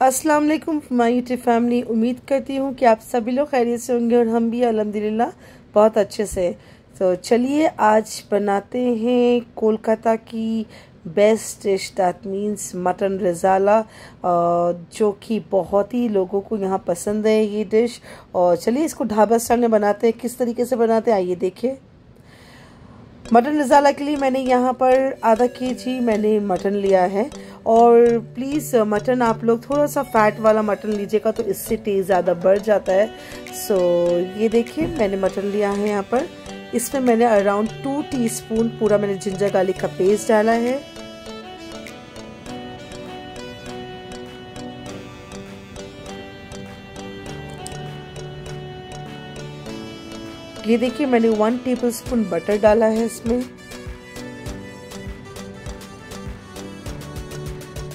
अस्सलाम वालेकुम my YouTube family. उम्मीद करती हूँ कि आप सभी लोग खैरियत से होंगे और हम भी, अल्हम्दुलिल्लाह, बहुत अच्छे से। तो चलिए, आज बनाते हैं कोलकाता की best dish that means mutton rezala जो कि बहुत ही लोगों को यहाँ पसंद है ये डिश और चलिए, इसको ढाबा स्टाइल में बनाते हैं। किस तरीके से बनाते हैं, आइए देखिए। मटन रज़ाला के लिए मैंने यहाँ पर आधा के जी मैंने मटन लिया है। और प्लीज़ मटन आप लोग थोड़ा सा फैट वाला मटन लीजिएगा तो इससे टेस्ट ज़्यादा बढ़ जाता है। सो ये देखिए, मैंने मटन लिया है यहाँ पर। इसमें मैंने अराउंड टू टीस्पून पूरा मैंने जिंजर गार्लिक का पेस्ट डाला है। ये देखिए, मैंने वन टेबल स्पून बटर डाला है इसमें।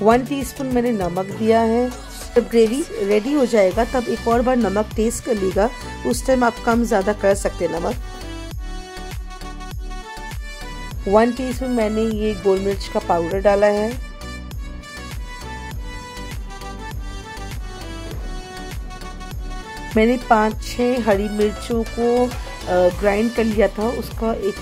वन टीस्पून मैंने नमक दिया है। जब ग्रेवी रेडी हो जाएगा, तब एक और बार नमक टेस्ट कर लीजिएगा। उस टाइम आप कम ज़्यादा कर सकते नमक। वन टीस्पून मैंने ये गोल मिर्च का पाउडर डाला है। मैंने पाँच छः हरी मिर्चों को ग्राइंड कर लिया था उसका एक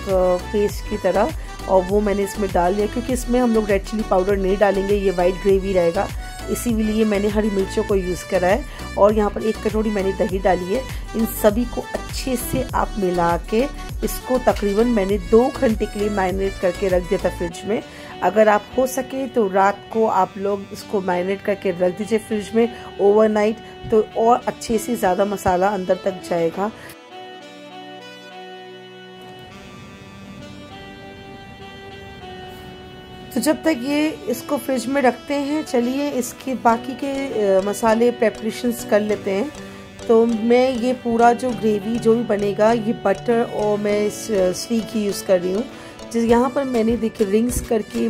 पेस्ट की तरह और वो मैंने इसमें डाल दिया क्योंकि इसमें हम लोग रेड चिली पाउडर नहीं डालेंगे, ये वाइट ग्रेवी रहेगा। इसीलिए मैंने हरी मिर्चों को यूज़ करा है और यहाँ पर एक कटोरी मैंने दही डाली है। इन सभी को अच्छे से आप मिला के इसको तकरीबन मैंने दो घंटे के लिए मैरिनेट करके रख दिया था फ्रिज में। अगर आप हो सके तो रात को आप लोग इसको मैरिनेट करके रख दीजिए फ्रिज में ओवरनाइट तो और अच्छे से ज़्यादा मसाला अंदर तक जाएगा। तो जब तक ये इसको फ्रिज में रखते हैं, चलिए इसके बाकी के मसाले प्रेपरेशंस कर लेते हैं। तो मैं ये पूरा जो ग्रेवी जो भी बनेगा, ये बटर और मैं इस स्वी की यूज़ कर रही हूँ। जिस यहाँ पर मैंने देखिए रिंग्स करके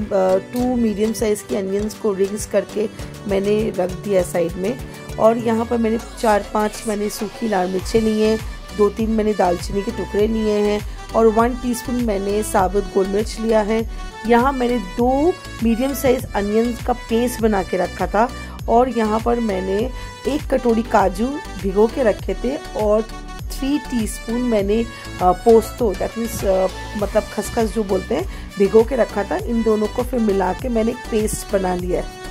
टू मीडियम साइज़ की अनियंस को रिंग्स करके मैंने रख दिया साइड में। और यहाँ पर मैंने चार पाँच मैंने सूखी लाल मिर्चें ली हैं, दो तीन मैंने दालचीनी के टुकड़े लिए हैं और वन टीस्पून मैंने साबुत गोल मिर्च लिया है। यहाँ मैंने दो मीडियम साइज़ अनियन का पेस्ट बना के रखा था और यहाँ पर मैंने एक कटोरी काजू भिगो के रखे थे और थ्री टीस्पून मैंने पोस्तो दैट मीन्स मतलब खसखस जो बोलते हैं, भिगो के रखा था। इन दोनों को फिर मिला के मैंने एक पेस्ट बना लिया है।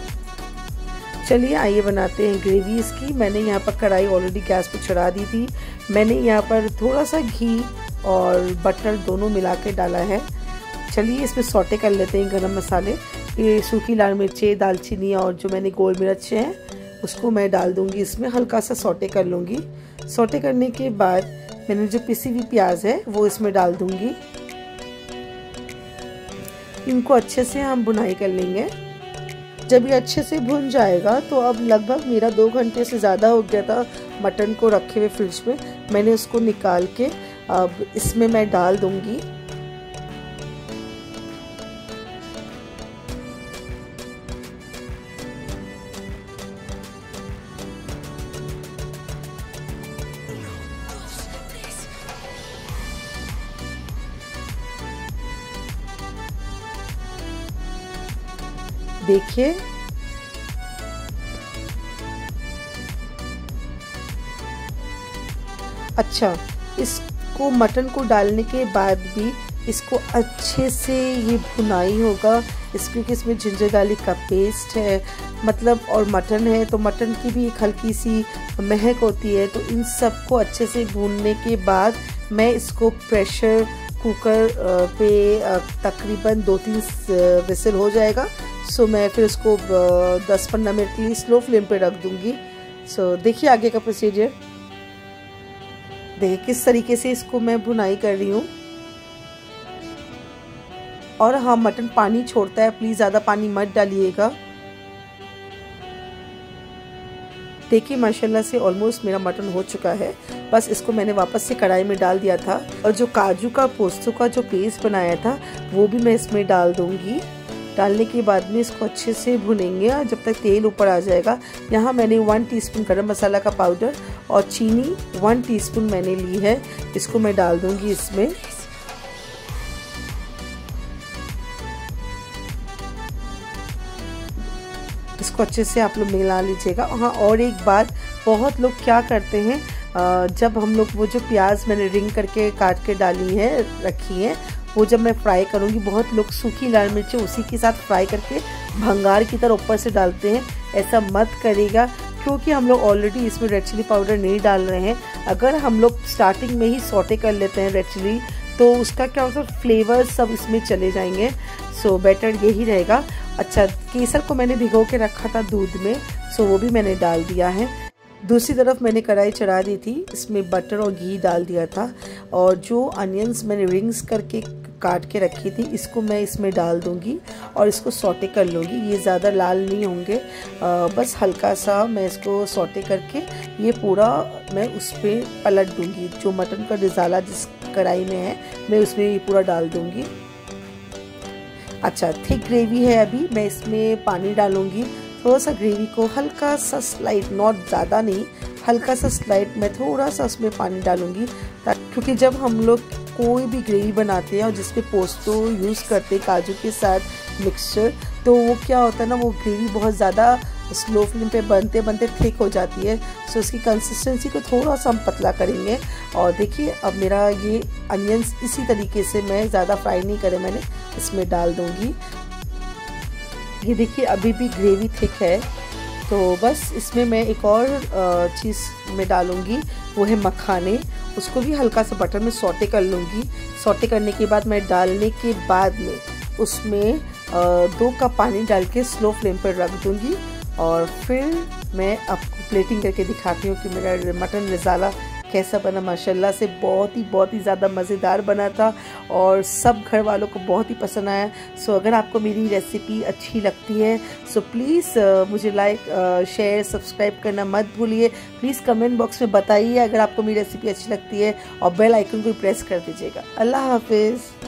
चलिए आइए बनाते हैं ग्रेवी इसकी। मैंने यहाँ पर कढ़ाई ऑलरेडी गैस पर चढ़ा दी थी। मैंने यहाँ पर थोड़ा सा घी और बटर दोनों मिला के डाला है। चलिए इसमें सौटे कर लेते हैं गरम मसाले। ये सूखी लाल मिर्चें, दालचीनी और जो मैंने गोल मिर्च हैं, उसको मैं डाल दूँगी इसमें। हल्का सा सौटे कर लूँगी। सौटे करने के बाद मैंने जो पिसी हुई प्याज है, वो इसमें डाल दूँगी। इनको अच्छे से हम बुनाई कर लेंगे। जब ये अच्छे से भुन जाएगा तो अब लगभग मेरा दो घंटे से ज़्यादा हो गया था मटन को रखे हुए फ्रिज में। मैंने उसको निकाल के अब इसमें मैं डाल दूँगी। देखिए। अच्छा इसको मटन को डालने के बाद भी इसको अच्छे से ये भुनाई होगा। इस क्योंकि इसमें जिंजर गार्लिक का पेस्ट है मतलब और मटन है तो मटन की भी एक हल्की सी महक होती है। तो इन सबको अच्छे से भूनने के बाद मैं इसको प्रेशर कुकर पे तकरीबन दो तीन विसल हो जाएगा। सो मैं फिर उसको दस पंद्रह मिनट के लिए स्लो फ्लेम पे रख दूँगी। सो देखिए आगे का प्रोसीजर। देखिए किस तरीके से इसको मैं भुनाई कर रही हूँ। और हाँ मटन पानी छोड़ता है प्लीज़ ज़्यादा पानी मत डालिएगा। देखिए, माशाल्लाह से ऑलमोस्ट मेरा मटन हो चुका है। बस इसको मैंने वापस से कढ़ाई में डाल दिया था। और जो काजू का, पोस्तों का जो पेस्ट बनाया था, वो भी मैं इसमें डाल दूँगी। डालने के बाद में इसको अच्छे से भुनेंगे। और जब तक तेल ऊपर आ जाएगा, यहाँ मैंने वन टीस्पून गरम मसाला का पाउडर और चीनी वन टीस्पून मैंने ली है। इसको मैं डाल दूँगी इसमें। इसको अच्छे से आप लोग मिला लीजिएगा। हाँ और एक बात, बहुत लोग क्या करते हैं जब हम लोग वो जो प्याज मैंने रिंग करके, काट के डाली है, रखी है वो जब मैं फ्राई करूँगी, बहुत लोग सूखी लाल मिर्चें उसी के साथ फ्राई करके भंगार की तरह ऊपर से डालते हैं। ऐसा मत करेगा क्योंकि हम लोग ऑलरेडी इसमें रेड चिली पाउडर नहीं डाल रहे हैं। अगर हम लोग स्टार्टिंग में ही सोटे कर लेते हैं रेड चिली तो उसका क्या होता है फ्लेवर सब इसमें चले जाएँगे। सो बेटर यही रहेगा। अच्छा केसर को मैंने भिगो के रखा था दूध में सो वो भी मैंने डाल दिया है। दूसरी तरफ़ मैंने कढ़ाई चढ़ा दी थी, इसमें बटर और घी डाल दिया था। और जो अनियंस मैंने रिंग्स करके काट के रखी थी, इसको मैं इसमें डाल दूँगी और इसको सोटे कर लूँगी। ये ज़्यादा लाल नहीं होंगे। बस हल्का सा मैं इसको सोटे करके ये पूरा मैं उस पर पलट दूँगी। जो मटन का रिजाला जिस कढ़ाई में है, मैं उसमें ये पूरा डाल दूँगी। अच्छा थिक ग्रेवी है अभी। मैं इसमें पानी डालूँगी। थोड़ा सा ग्रेवी को हल्का सा स्लाइड नॉट ज़्यादा नहीं, हल्का सा स्लाइड मैं थोड़ा सा उसमें पानी डालूँगी। क्योंकि जब हम लोग कोई भी ग्रेवी बनाते हैं और जिसपे पोस्तो यूज़ करते हैं, काजू के साथ मिक्सचर तो वो क्या होता है ना, वो ग्रेवी बहुत ज़्यादा स्लो फ्लेम पे बनते बनते थिक हो जाती है। सो उसकी कंसिस्टेंसी को थोड़ा सा हम पतला करेंगे। और देखिए, अब मेरा ये अनियंस इसी तरीके से मैं ज़्यादा फ्राई नहीं करे, मैंने इसमें डाल दूँगी। ये देखिए, अभी भी ग्रेवी थिक है। तो बस इसमें मैं एक और चीज़ में डालूँगी, वो है मखाने। उसको भी हल्का सा बटर में सोटे कर लूँगी। सोटे करने के बाद मैं डालने के बाद में उसमें दो कप पानी डाल के स्लो फ्लेम पर रख दूँगी। और फिर मैं आपको प्लेटिंग करके दिखाती हूँ कि मेरा मटन रिजाला कैसा बना, माशाल्लाह से बहुत ही बहुत ही ज़्यादा मज़ेदार बना था और सब घर वालों को बहुत ही पसंद आया। सो अगर आपको मेरी रेसिपी अच्छी लगती है सो प्लीज़ मुझे लाइक शेयर सब्सक्राइब करना मत भूलिए। प्लीज़ कमेंट बॉक्स में बताइए अगर आपको मेरी रेसिपी अच्छी लगती है और बेल आइकन को प्रेस कर दीजिएगा। अल्लाह हाफिज़।